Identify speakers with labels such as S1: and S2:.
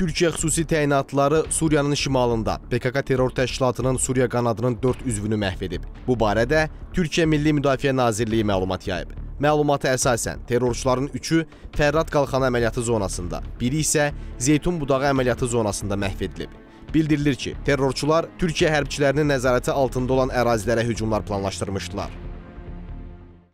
S1: Türkiyə xüsusi təyinatları Suriyanın şimalında PKK terror təşkilatının Suriya qanadının 4 üzvünü məhv edib. Bu barədə Türkiyə Milli Müdafiə Nazirliyi məlumat yayıb. Məlumata əsasən terrorçuların üçü Fərrad qalxanı əməliyyatı zonasında, biri isə Zeytun budağı əməliyyatı zonasında məhv edilib. Bildirilir ki, terrorçular Türkiyə hərbçilərinin nəzarəti altında olan ərazilərə hücumlar planlaşdırmışdılar.